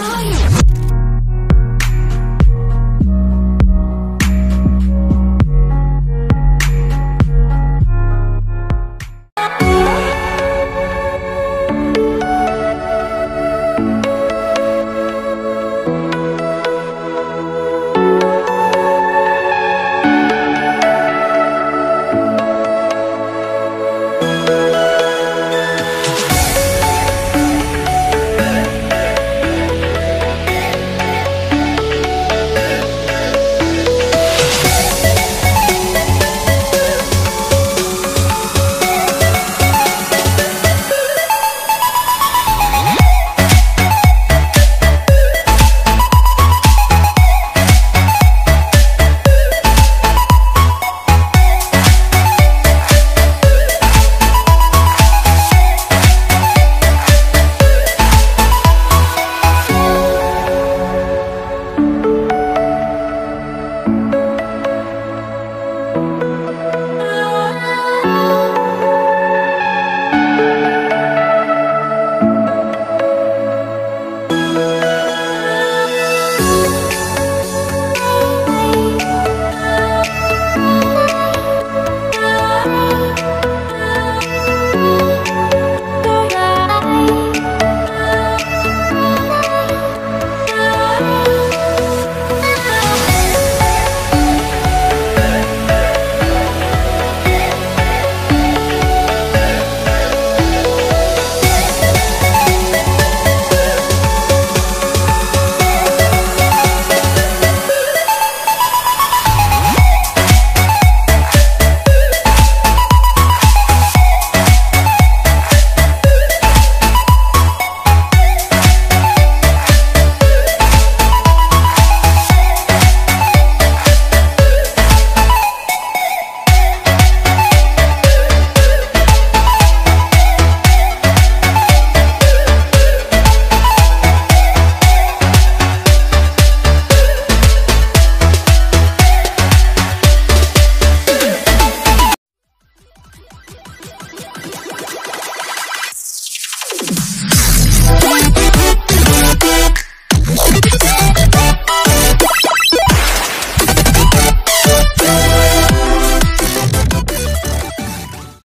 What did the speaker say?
Fire.